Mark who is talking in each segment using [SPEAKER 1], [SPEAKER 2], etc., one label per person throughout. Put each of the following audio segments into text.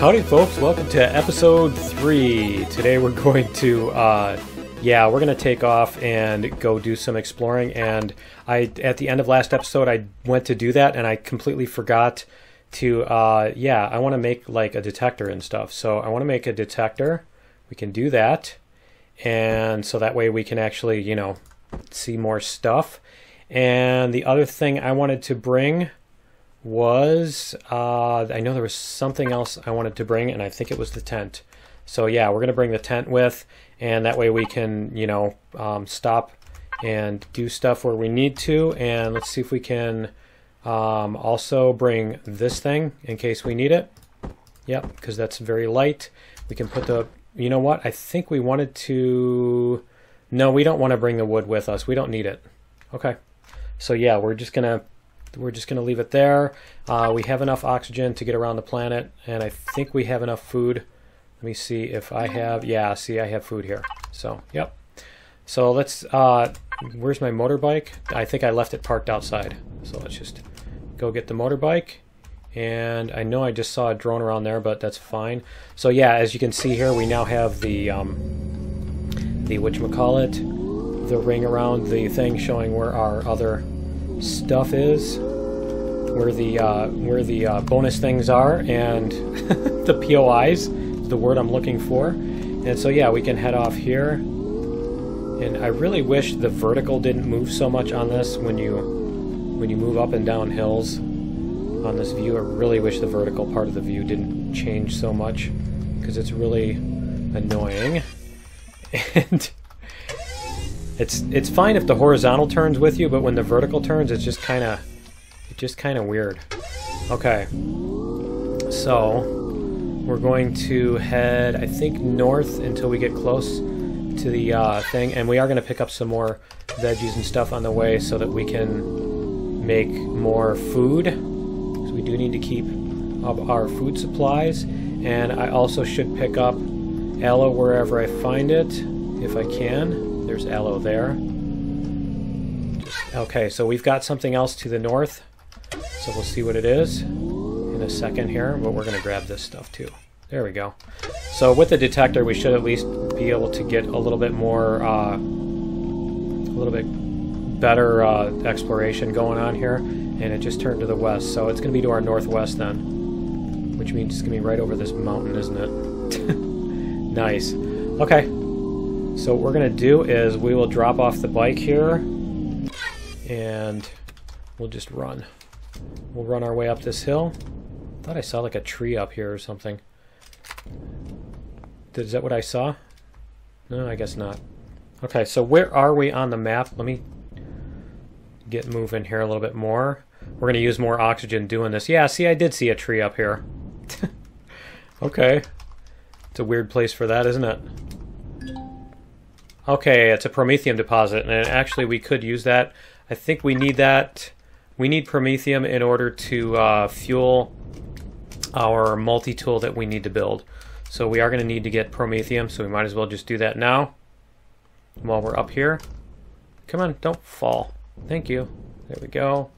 [SPEAKER 1] Howdy, folks. Welcome to episode three. Today we're going to, uh, yeah, we're going to take off and go do some exploring. And I, at the end of last episode, I went to do that and I completely forgot to, uh, yeah, I want to make like a detector and stuff. So I want to make a detector. We can do that. And so that way we can actually, you know, see more stuff. And the other thing I wanted to bring was uh, I know there was something else I wanted to bring, and I think it was the tent. So yeah, we're gonna bring the tent with, and that way we can you know um, stop and do stuff where we need to. And let's see if we can um, also bring this thing in case we need it. Yep, because that's very light. We can put the. You know what? I think we wanted to. No, we don't want to bring the wood with us. We don't need it. Okay. So yeah, we're just gonna we're just gonna leave it there. Uh, we have enough oxygen to get around the planet, and I think we have enough food. Let me see if I have. Yeah, see, I have food here. So yep. So let's. Uh, where's my motorbike? I think I left it parked outside. So let's just go get the motorbike. And I know I just saw a drone around there, but that's fine. So yeah, as you can see here, we now have the um, the whatchamacallit, the ring around the thing showing where our other stuff is, where the uh, where the uh, bonus things are, and the POIs, is the word I'm looking for. And so yeah, we can head off here. And I really wish the vertical didn't move so much on this when you when you move up and down hills on this view. I really wish the vertical part of the view didn't change so much because it's really annoying. And it's it's fine if the horizontal turns with you, but when the vertical turns, it's just kind of it's just kind of weird. Okay, so we're going to head, I think, north until we get close to the uh, thing, and we are going to pick up some more veggies and stuff on the way so that we can make more food. So we do need to keep up our food supplies, and I also should pick up aloe wherever I find it, if I can. There's aloe there. Okay, so we've got something else to the north. So we'll see what it is in a second here, but we're going to grab this stuff too. There we go. So with the detector, we should at least be able to get a little bit more, uh, a little bit better uh, exploration going on here. And it just turned to the west, so it's going to be to our northwest then. Which means it's going to be right over this mountain, isn't it? nice. Okay, so what we're going to do is we will drop off the bike here and we'll just run. We'll run our way up this hill. thought I saw like a tree up here or something. Is that what I saw? No, I guess not. Okay, so where are we on the map? Let me get moving here a little bit more. We're going to use more oxygen doing this. Yeah, see, I did see a tree up here. okay. It's a weird place for that, isn't it? Okay, it's a promethium deposit, and actually we could use that. I think we need that. We need promethium in order to uh, fuel our multi-tool that we need to build. So we are going to need to get promethium, so we might as well just do that now while we're up here. Come on, don't fall. Thank you. There we go.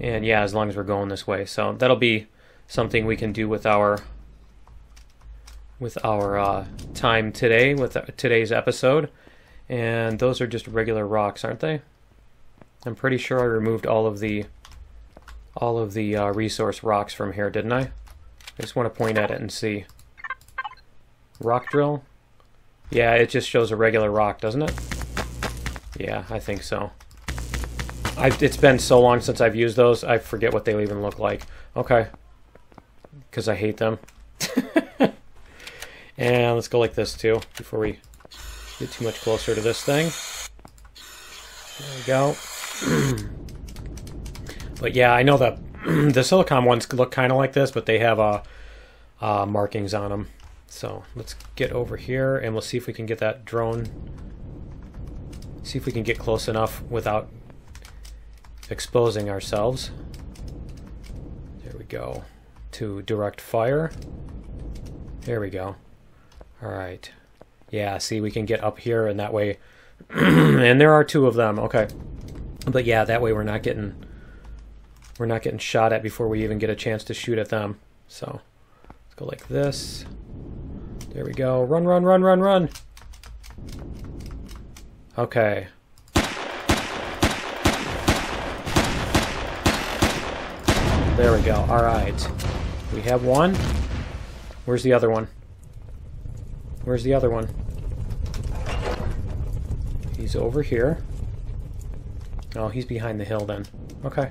[SPEAKER 1] And yeah, as long as we're going this way. So that'll be something we can do with our with our uh, time today, with today's episode. And those are just regular rocks, aren't they? I'm pretty sure I removed all of the all of the uh, resource rocks from here, didn't I? I just want to point at it and see. Rock drill? Yeah, it just shows a regular rock, doesn't it? Yeah, I think so. I've, it's been so long since I've used those, I forget what they even look like. Okay. Because I hate them. And let's go like this too, before we get too much closer to this thing. There we go. but yeah, I know that the silicon ones look kind of like this, but they have uh, uh, markings on them. So let's get over here and we'll see if we can get that drone. See if we can get close enough without exposing ourselves. There we go. To direct fire. There we go. All right. Yeah, see, we can get up here, and that way... and there are two of them, okay. But yeah, that way we're not getting... We're not getting shot at before we even get a chance to shoot at them. So, let's go like this. There we go. Run, run, run, run, run. Okay. There we go. All right. We have one. Where's the other one? Where's the other one? He's over here. Oh, he's behind the hill then. Okay.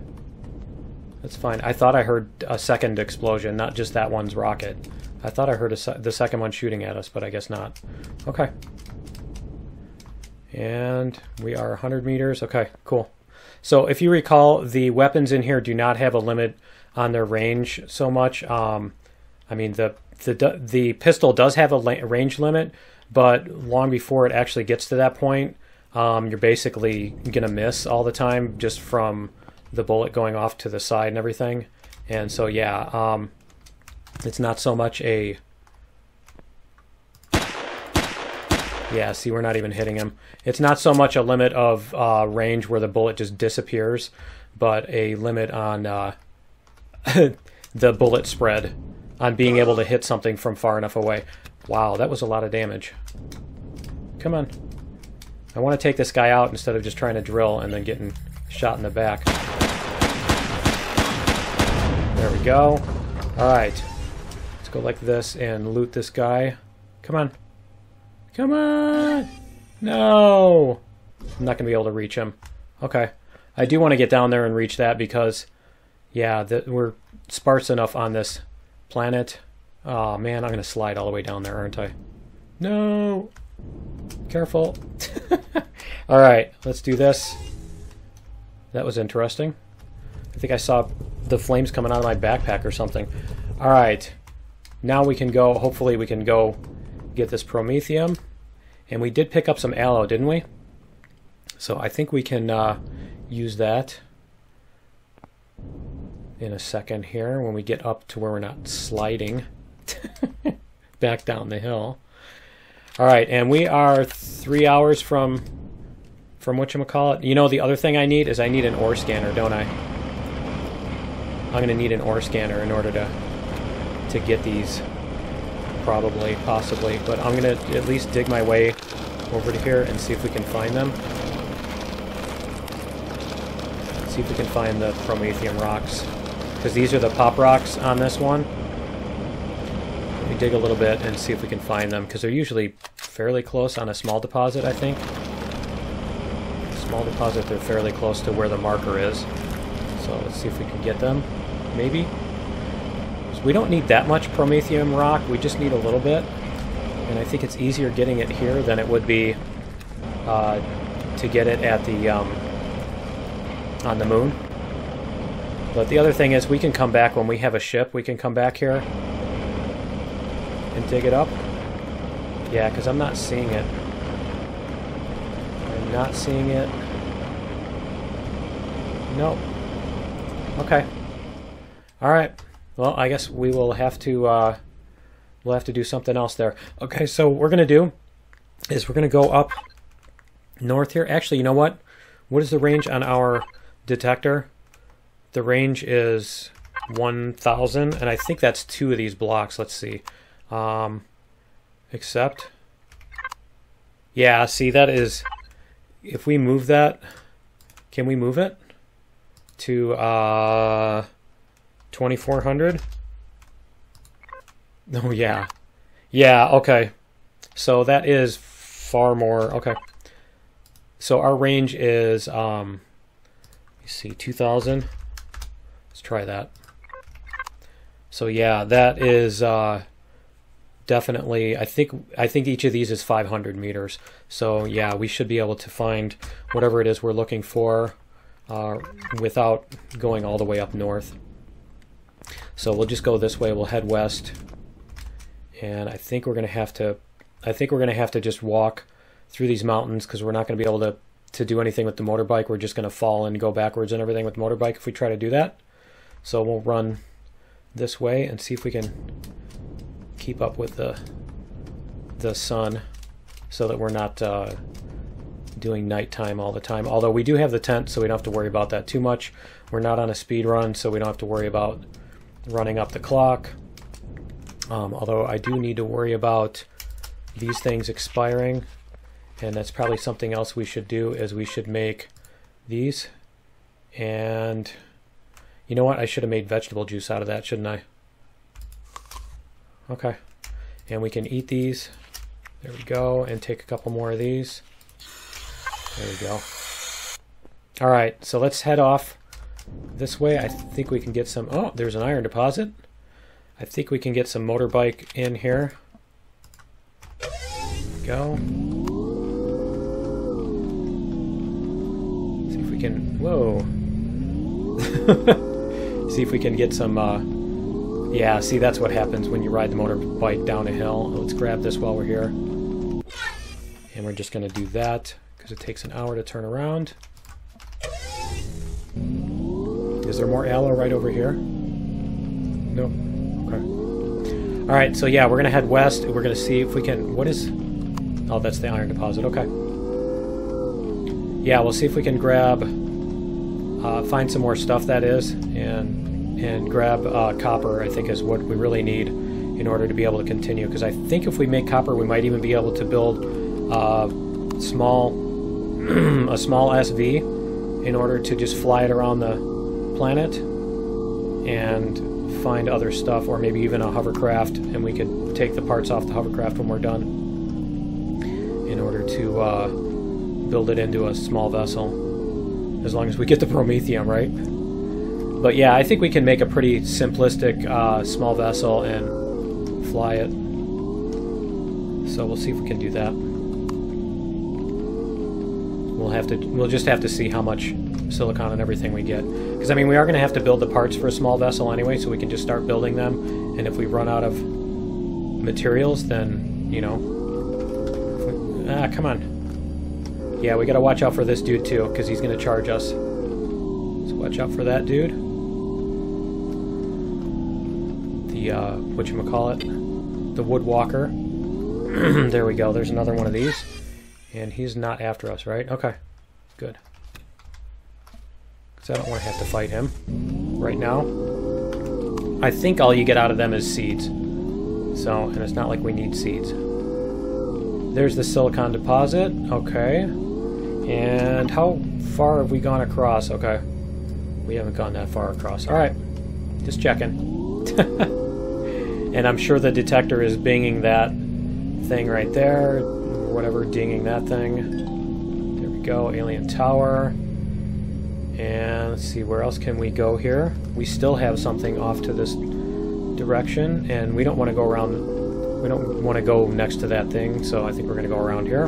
[SPEAKER 1] That's fine. I thought I heard a second explosion, not just that one's rocket. I thought I heard se the second one shooting at us, but I guess not. Okay. And we are 100 meters. Okay, cool. So if you recall, the weapons in here do not have a limit on their range so much. Um, I mean, the, the, the pistol does have a range limit, but long before it actually gets to that point, um, you're basically going to miss all the time just from the bullet going off to the side and everything. And so, yeah, um, it's not so much a... Yeah, see, we're not even hitting him. It's not so much a limit of uh, range where the bullet just disappears, but a limit on uh, the bullet spread, on being able to hit something from far enough away. Wow, that was a lot of damage. Come on. I want to take this guy out instead of just trying to drill and then getting shot in the back. There we go. Alright. Let's go like this and loot this guy. Come on. Come on! No! I'm not going to be able to reach him. Okay. I do want to get down there and reach that because, yeah, the, we're sparse enough on this planet. Oh, man, I'm to slide all the way down there, aren't I? No! Careful. Alright, let's do this. That was interesting. I think I saw the flames coming out of my backpack or something. Alright. Now we can go, hopefully we can go get this promethium. And we did pick up some aloe, didn't we? So I think we can uh, use that in a second here when we get up to where we're not sliding back down the hill. All right, and we are three hours from from what you call it. You know, the other thing I need is I need an ore scanner, don't I? I'm going to need an ore scanner in order to to get these, probably, possibly. But I'm going to at least dig my way over to here and see if we can find them. See if we can find the promethium rocks. Because these are the pop rocks on this one We dig a little bit and see if we can find them, because they're usually fairly close on a small deposit, I think. Small deposit, they're fairly close to where the marker is. So let's see if we can get them, maybe. So we don't need that much promethium rock, we just need a little bit. And I think it's easier getting it here than it would be uh, to get it at the um, on the moon. But the other thing is we can come back when we have a ship, we can come back here and dig it up? Yeah, because I'm not seeing it. I'm not seeing it. No. Okay. Alright. Well, I guess we will have to, uh, we'll have to do something else there. Okay, so we're to do is we're to go up north here. Actually, you know what? What is the range on our detector? The range is 1,000, and I think that's two of these blocks. Let's see. Um, except, yeah, see, that is, if we move that, can we move it to uh, 2400? Oh, yeah. Yeah, okay. So that is far more, okay. So our range is, um, you see, 2000. Let's try that. So yeah, that is, uh, definitely i think i think each of these is 500 meters. So yeah we should be able to find whatever it is we're looking for uh, without going all the way up north. So we'll just go this way. We'll head west. And i think we're going to have to i think we're to have to just walk through these mountains because we're not going to be able to to do anything with the motorbike. We're just going to fall and go backwards and everything with motorbike if we try to do that so we'll run this way and see if we can keep up with the the sun so that we're not uh, doing nighttime all the time. Although we do have the tent, so we don't have to worry about that too much. We're not on a speed run, so we don't have to worry about running up the clock. Um, although I do need to worry about these things expiring. And that's probably something else we should do is we should make these. And you know what? I should have made vegetable juice out of that, shouldn't I? Okay. And we can eat these. There we go. And take a couple more of these. There we go. All right, so let's head off this way. I think we can get some... Oh, there's an iron deposit. I think we can get some motorbike in here. Go. See if we can... Whoa. see if we can get some... Uh, yeah, see, that's what happens when you ride the motorbike down a hill. Let's grab this while we're here. And we're just going to do that because it takes an hour to turn around. Is there more aloe right over here? No. Okay. All right, so yeah, we're gonna head west. And we're gonna see if we can. What is? Oh, that's the iron deposit. Okay. Yeah, we'll see if we can grab, uh, find some more stuff that is, and and grab uh, copper. I think is what we really need in order to be able to continue. Because I think if we make copper, we might even be able to build uh, small a small SV in order to just fly it around the planet and find other stuff, or maybe even a hovercraft, and we could take the parts off the hovercraft when we're done in order to uh, build it into a small vessel, as long as we get the promethium, right? But yeah, I think we can make a pretty simplistic uh, small vessel and fly it. So we'll see if we can do that. We'll have to. We'll just have to see how much silicon and everything we get. Because, I mean, we are going to have to build the parts for a small vessel anyway, so we can just start building them. And if we run out of materials, then, you know... Ah, come on. Yeah, we got to watch out for this dude, too, because he's going to charge us. So watch out for that dude. The, uh, whatchamacallit? The woodwalker. there we go. There's another one of these. And he's not after us, right? Okay. Good. Because I don't want to have to fight him right now. I think all you get out of them is seeds. So, and it's not like we need seeds. There's the silicon deposit. Okay. And how far have we gone across? Okay. We haven't gone that far across. Alright. Just checking. and I'm sure the detector is binging that thing right there. Whatever, dinging that thing. There we go. Alien tower. And let's see, where else can we go here? We still have something off to this direction, and we don't want to go around, we don't want to go next to that thing, so I think we're going to go around here.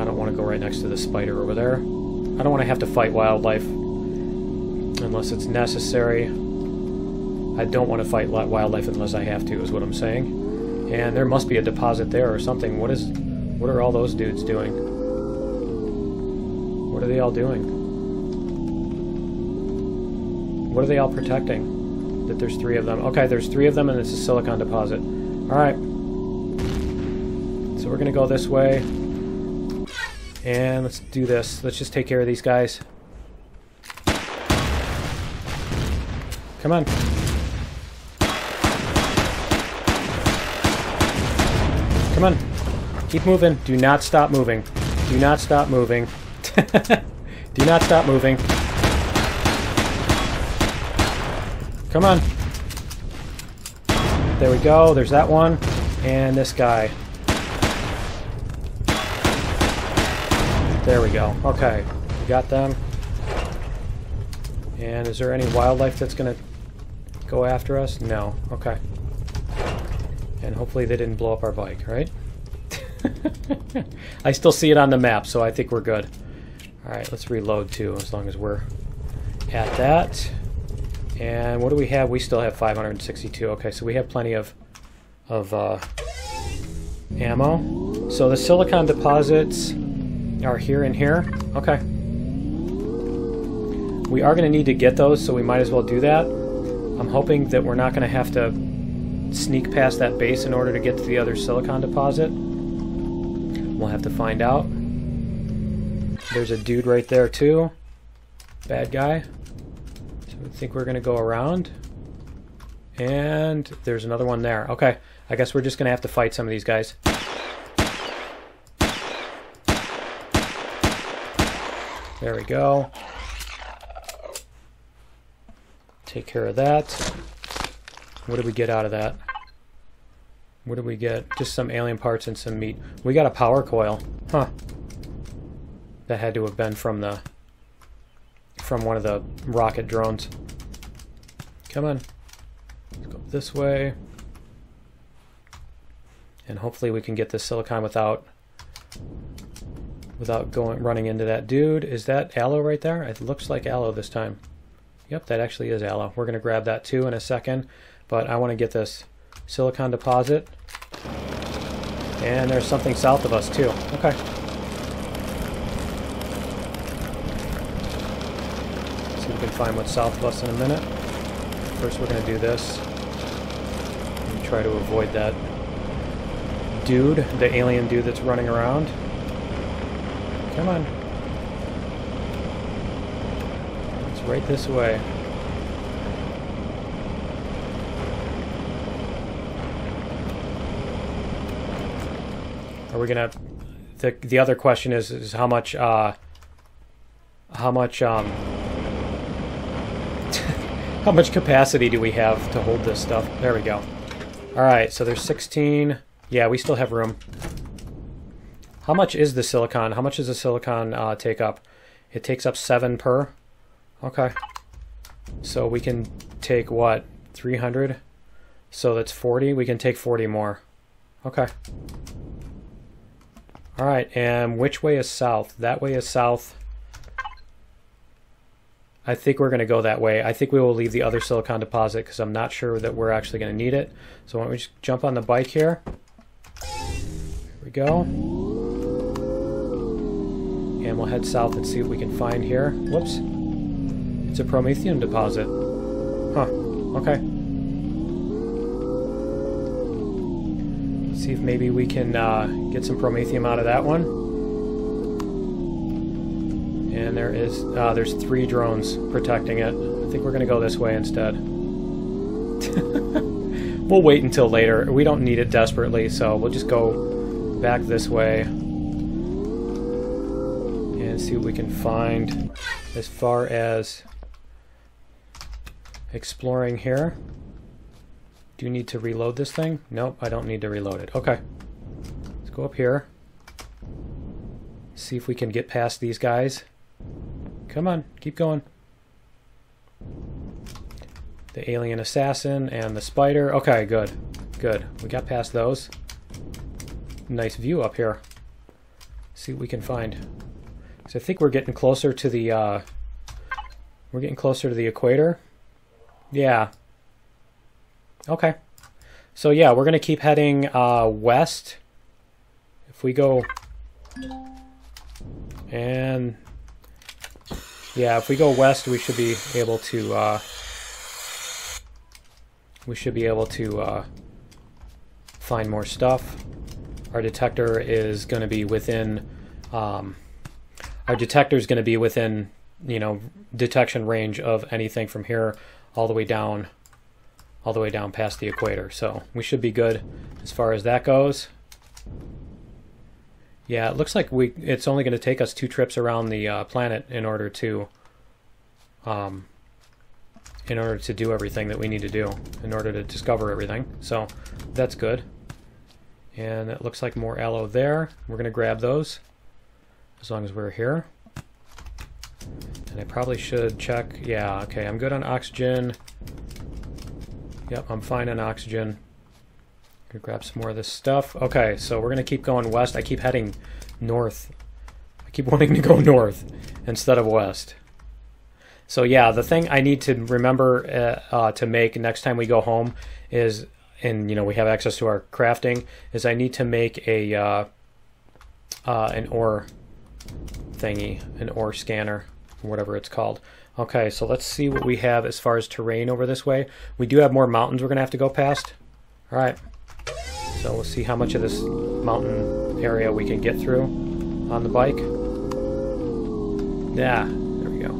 [SPEAKER 1] I don't want to go right next to the spider over there. I don't want to have to fight wildlife unless it's necessary. I don't want to fight wildlife unless I have to, is what I'm saying. And there must be a deposit there or something. What is, what are all those dudes doing? What are they all doing? What are they all protecting? That there's three of them. Okay, there's three of them and it's a silicon deposit. Alright. So we're going to go this way. And let's do this. Let's just take care of these guys. Come on. Come on. Keep moving. Do not stop moving. Do not stop moving. Do not stop moving. Come on. There we go. There's that one. And this guy. There we go. Okay. We got them. And is there any wildlife that's going to go after us? No. Okay. And hopefully they didn't blow up our bike, right? I still see it on the map, so I think we're good. Alright, let's reload too, as long as we're at that. And what do we have? We still have 562. Okay, so we have plenty of, of uh, ammo. So the silicon deposits are here and here. Okay. We are going to need to get those, so we might as well do that. I'm hoping that we're not going to have to sneak past that base in order to get to the other silicon deposit. We'll have to find out. There's a dude right there too. Bad guy. So I think we're going to go around And there's another one there. Okay, I guess we're just going to have to fight some of these guys. There we go. Take care of that. What did we get out of that? What did we get? Just some alien parts and some meat. We got a power coil. Huh. That had to have been from the from one of the rocket drones. Come on. Let's go this way. And hopefully we can get this silicon without without going running into that dude. Is that aloe right there? It looks like aloe this time. Yep, that actually is aloe. We're going to grab that too in a second, but I want to get this silicon deposit. And there's something south of us too. Okay. See if we can find what's south of us in a minute. First we're going to do this. And try to avoid that dude, the alien dude that's running around. Come on. It's right this way. Are we gonna? The the other question is is how much uh how much um how much capacity do we have to hold this stuff? There we go. All right, so there's 16. Yeah, we still have room. How much is the silicon? How much does the silicon uh, take up? It takes up 7 per. Okay. So we can take what? 300? So that's 40. We can take 40 more. Okay. Alright, and which way is south? That way is south. I think we're going to go that way. I think we will leave the other silicon deposit because I'm not sure that we're actually going to need it. So why don't we just jump on the bike here. Here we go. And we'll head south and see what we can find here. Whoops. It's a Promethium deposit. Huh. Okay. See if maybe we can uh, get some Promethium out of that one. And there is, uh, there's three drones protecting it. I think we're going to go this way instead. we'll wait until later. We don't need it desperately, so we'll just go back this way and see what we can find as far as exploring here. Do you need to reload this thing? Nope, I don't need to reload it. Okay. Let's go up here. See if we can get past these guys. Come on, keep going. The alien assassin and the spider. Okay, good. Good. We got past those. Nice view up here. See what we can find. So I think we're getting closer to the uh, we're getting closer to the equator. Yeah, Okay. So yeah, we're going to keep heading uh, west. If we go... And... Yeah, if we go west, we should be able to... Uh, we should be able to uh, find more stuff. Our detector is going to be within... Um, our detector is going to be within, you know, detection range of anything from here all the way down all the way down past the equator. So we should be good as far as that goes. Yeah, it looks like we it's only going to take us two trips around the uh, planet in order to um, in order to do everything that we need to do, in order to discover everything. So that's good. And it looks like more aloe there. We're going to grab those as long as we're here. And I probably should check. Yeah, okay, I'm good on oxygen. Yep, I'm fine on oxygen. Gonna grab some more of this stuff. Okay, so we're gonna keep going west. I keep heading north. I keep wanting to go north instead of west. So yeah, the thing I need to remember uh, uh, to make next time we go home is, and you know we have access to our crafting, is I need to make a uh, uh an ore thingy, an ore scanner, whatever it's called. Okay, so let's see what we have as far as terrain over this way. We do have more mountains we're going to have to go past. All right. So we'll see how much of this mountain area we can get through on the bike. Yeah, there we go.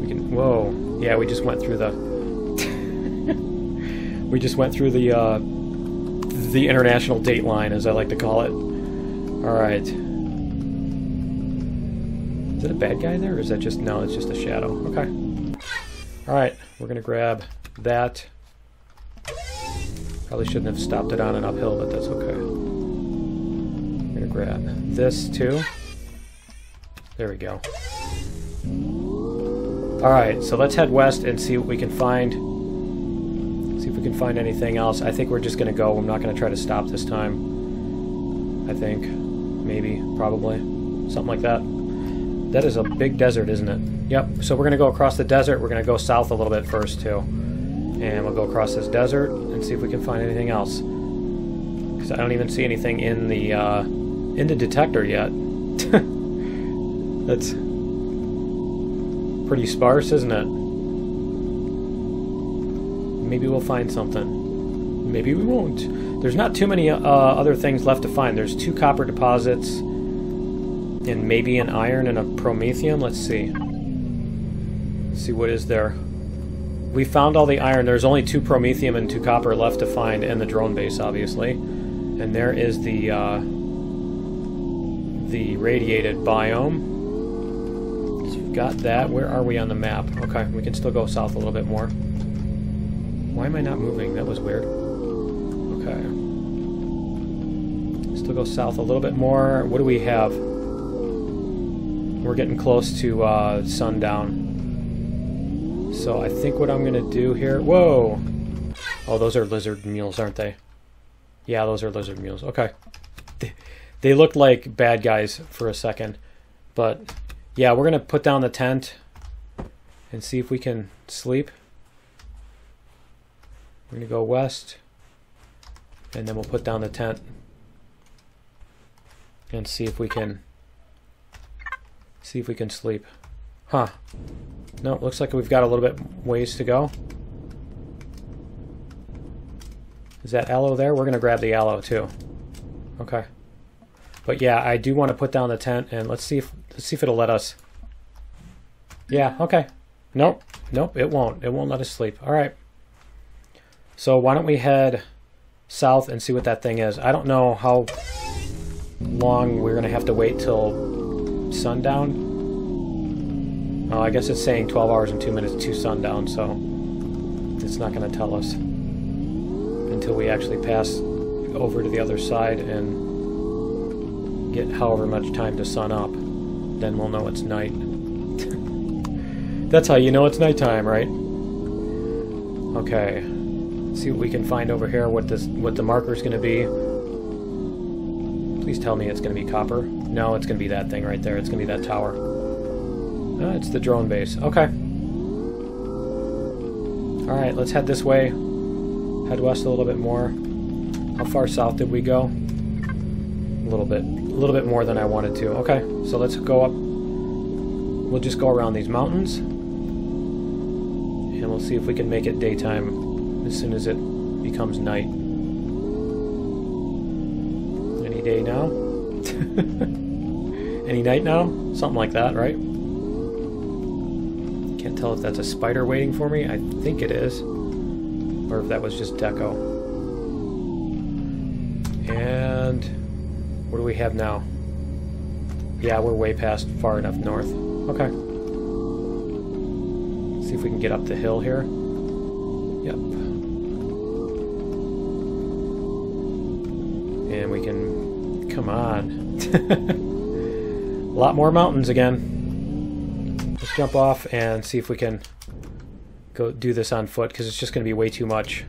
[SPEAKER 1] we can, whoa. Yeah, we just went through the. we just went through the uh, the international date line, as I like to call it. All right. Is it a bad guy there, or is that just no? It's just a shadow. Okay. All right, we're gonna grab that. Probably shouldn't have stopped it on an uphill, but that's okay. I'm gonna grab this too. There we go. Alright, so let's head west and see what we can find. See if we can find anything else. I think we're just going to go. I'm not going to try to stop this time. I think. Maybe. Probably. Something like that. That is a big desert, isn't it? Yep. So we're going to go across the desert. We're going to go south a little bit first, too. And we'll go across this desert and see if we can find anything else. Because I don't even see anything in the, uh, in the detector yet. That's pretty sparse, isn't it? Maybe we'll find something. Maybe we won't. There's not too many uh, other things left to find. There's two copper deposits and maybe an iron and a promethium. Let's see. Let's see what is there. We found all the iron. There's only two promethium and two copper left to find, and the drone base, obviously. And there is the uh, the radiated biome So we've got that. Where are we on the map? Okay, we can still go south a little bit more. Why am I not moving? That was weird. Okay. Still go south a little bit more. What do we have? We're getting close to uh, sundown. So I think what I'm going to do here... Whoa! Oh, those are lizard mules, aren't they? Yeah, those are lizard mules. Okay. They, looked like bad guys for a second. But yeah, we're going to put down the tent and see if we can sleep. We're going to go west and then we'll put down the tent and see if we can see if we can sleep. Huh. No, looks like we've got a little bit ways to go. Is that aloe there? We're going to grab the aloe too. Okay. But yeah, I do want to put down the tent and let's see if let's see if it'll let us. Yeah, okay. Nope. Nope, it won't. It won't let us sleep. All right. So why don't we head south and see what that thing is. I don't know how long we're going to have to wait till sundown. Oh, I guess it's saying 12 hours and 2 minutes to sundown, so it's not going to tell us until we actually pass over to the other side and get however much time to sun up. Then we'll know it's night. That's how you know it's nighttime, right? Okay. Let's see what we can find over here, what this what the marker's gonna be. Please tell me it's gonna be copper. No, it's gonna be that thing right there. It's gonna be that tower. Uh, it's the drone base. Okay. Alright, let's head this way. Head west a little bit more. How far south did we go? A little bit a little bit more than I wanted to. Okay, so let's go up. We'll just go around these mountains. And we'll see if we can make it daytime as soon as it becomes night. Any day now? Any night now? Something like that, right? Can't tell if that's a spider waiting for me. I think it is. Or if that was just deco. And what do we have now? Yeah, we're way past far enough north. Okay. See if we can get up the hill here. Yep. And we can... Come on. A lot more mountains again. Let's jump off and see if we can go do this on foot because it's just going to be way too much.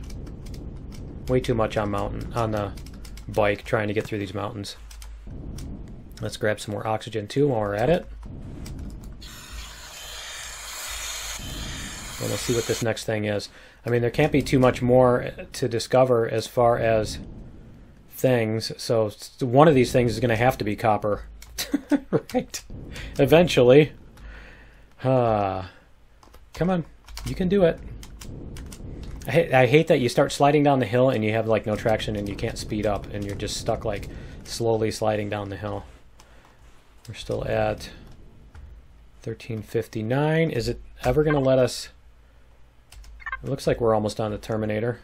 [SPEAKER 1] Way too much on mountain on the bike trying to get through these mountains. Let's grab some more oxygen too while we're at it. And we'll see what this next thing is. I mean, there can't be too much more to discover as far as things. So one of these things is going to have to be copper. right. Eventually. Ah. Come on. You can do it. I hate, I hate that you start sliding down the hill and you have like no traction and you can't speed up and you're just stuck like slowly sliding down the hill. We're still at 1359. Is it ever going to let us It looks like we're almost on the Terminator.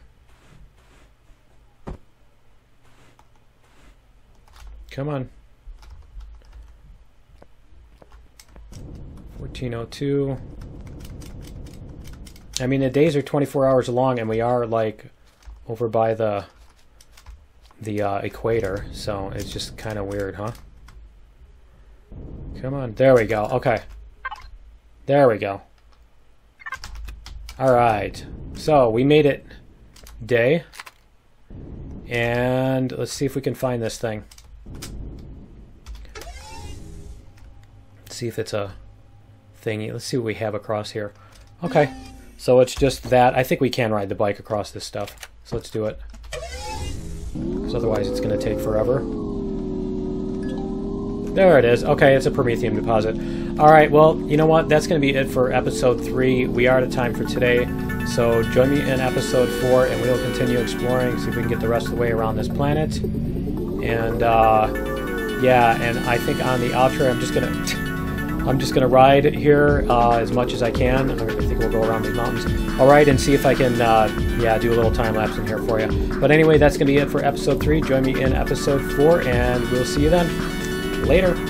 [SPEAKER 1] Come on. 1402. I mean, the days are 24 hours long, and we are, like, over by the the uh, equator, so it's just kind of weird, huh? Come on. There we go. Okay. There we go. All right. So we made it day. And let's see if we can find this thing. Let's see if it's a thingy. Let's see what we have across here. Okay. So it's just that. I think we can ride the bike across this stuff. So let's do it. Because otherwise it's going to take forever. There it is. Okay, it's a Promethium deposit. All right, well, you know what? That's going to be it for episode three. We are out of time for today. So join me in episode four, and we'll continue exploring, see if we can get the rest of the way around this planet. And uh, yeah, and I think on the outro, I'm just gonna, I'm just gonna ride here uh, as much as I can. I think we'll go around these mountains. All right, and see if I can, uh, yeah, do a little time lapse in here for you. But anyway, that's gonna be it for episode three. Join me in episode four, and we'll see you then. Later.